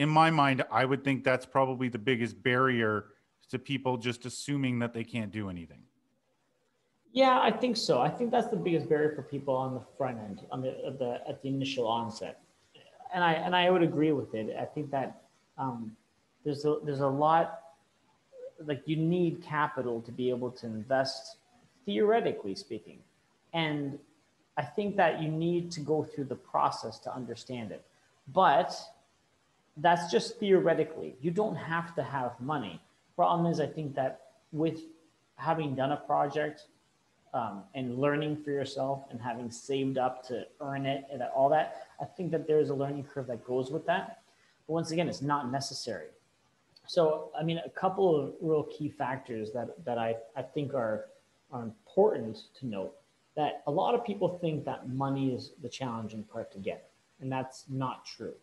in my mind, I would think that's probably the biggest barrier to people just assuming that they can't do anything. Yeah, I think so. I think that's the biggest barrier for people on the front end, on the, at the at the initial onset, and I and I would agree with it. I think that um, there's a there's a lot like you need capital to be able to invest, theoretically speaking, and I think that you need to go through the process to understand it, but that's just theoretically. You don't have to have money. Problem is, I think that with having done a project um, and learning for yourself and having saved up to earn it and all that, I think that there's a learning curve that goes with that. But once again, it's not necessary. So, I mean, a couple of real key factors that, that I, I think are, are important to note that a lot of people think that money is the challenging part to get, and that's not true.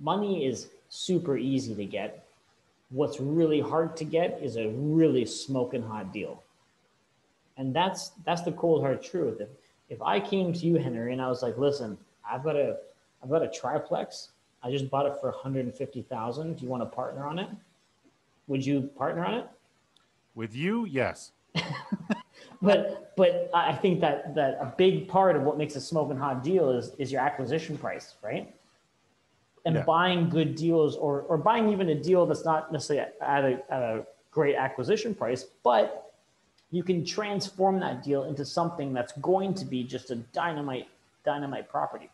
Money is super easy to get. What's really hard to get is a really smoking hot deal and that's that's the cold hard truth. If if I came to you, Henry, and I was like, listen, I've got a I've got a triplex. I just bought it for 150,000. Do you want to partner on it? Would you partner on it? With you, yes. but but I think that that a big part of what makes a smoking hot deal is is your acquisition price, right? And yeah. buying good deals or or buying even a deal that's not necessarily at a, at a great acquisition price, but you can transform that deal into something that's going to be just a dynamite dynamite property.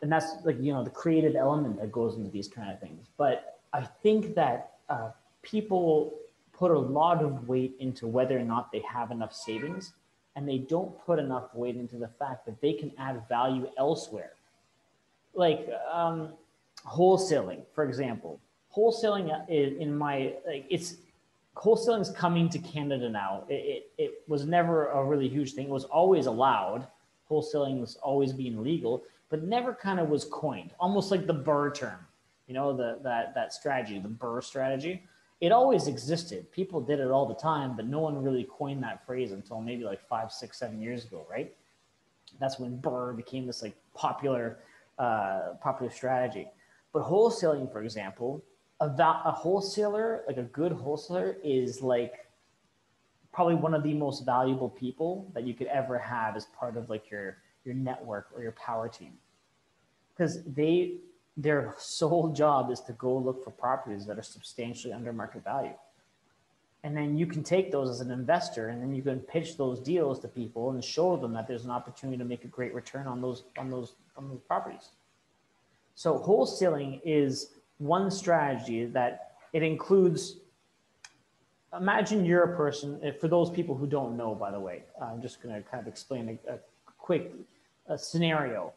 And that's like you know the creative element that goes into these kind of things. But i think that uh, people put a lot of weight into whether or not they have enough savings and they don't put enough weight into the fact that they can add value elsewhere like um, wholesaling for example wholesaling in my like it's wholesaling is coming to Canada now. It, it, it, was never a really huge thing. It was always allowed. Wholesaling was always being legal, but never kind of was coined, almost like the BRRRR term, you know, the, that, that strategy, the BRRRR strategy. It always existed. People did it all the time, but no one really coined that phrase until maybe like five, six, seven years ago, right? That's when BRRRR became this like popular, uh, popular strategy. But wholesaling, for example, a, a wholesaler, like a good wholesaler, is like probably one of the most valuable people that you could ever have as part of like your your network or your power team because they their sole job is to go look for properties that are substantially under market value and then you can take those as an investor and then you can pitch those deals to people and show them that there's an opportunity to make a great return on those on those on those properties. So wholesaling is one strategy that it includes imagine you're a person eh, for those people who don't know by the way i'm just going to kind of explain a, a quick a scenario.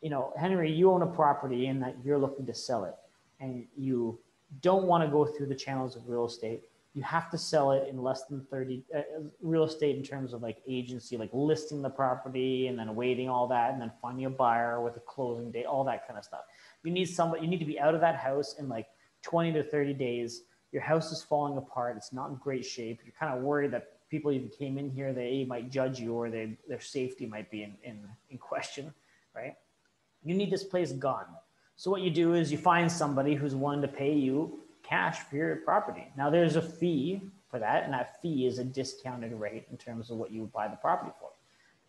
You know henry you own a property and that you're looking to sell it and you don't want to go through the channels of real estate you have to sell it in less than 30 uh, real estate in terms of like agency like listing the property and then waiting all that and then finding a buyer with a closing date all that kind of stuff you need somebody, you need to be out of that house in like 20 to 30 days. Your house is falling apart. It's not in great shape. You're kind of worried that people even came in here, they might judge you or they, their safety might be in, in, in question, right? You need this place gone. So what you do is you find somebody who's willing to pay you cash for your property. Now there's a fee for that, and that fee is a discounted rate in terms of what you would buy the property for.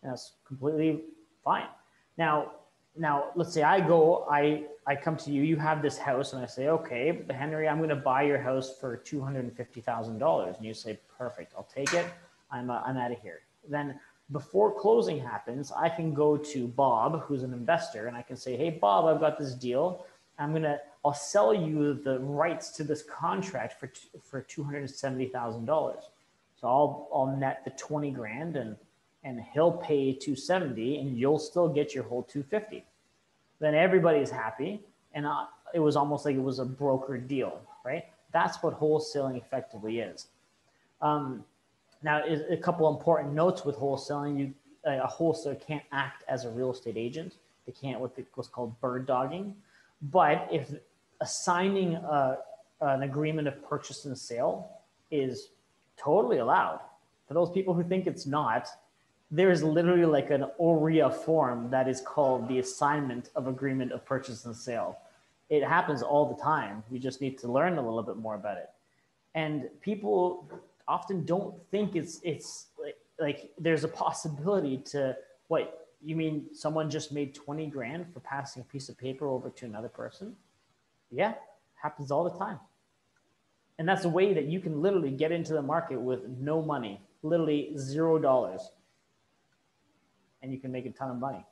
And that's completely fine. Now, now let's say I go, I I come to you, you have this house, and I say, okay, Henry, I'm going to buy your house for two hundred and fifty thousand dollars, and you say, perfect, I'll take it. I'm uh, I'm out of here. Then before closing happens, I can go to Bob, who's an investor, and I can say, hey, Bob, I've got this deal. I'm gonna I'll sell you the rights to this contract for for two hundred and seventy thousand dollars. So I'll I'll net the twenty grand and and he'll pay 270 and you'll still get your whole 250 then everybody's happy and uh, it was almost like it was a broker deal right? That's what wholesaling effectively is. Um, now a couple important notes with wholesaling. You a wholesaler can't act as a real estate agent. They can't what what's called bird dogging but if assigning a, an agreement of purchase and sale is totally allowed for those people who think it's not there's literally like an OREA form that is called the assignment of agreement of purchase and sale. It happens all the time. We just need to learn a little bit more about it. And people often don't think it's it's like, like there's a possibility to what you mean someone just made 20 grand for passing a piece of paper over to another person? Yeah, happens all the time. And that's a way that you can literally get into the market with no money, literally zero dollars. And you can make a ton of money.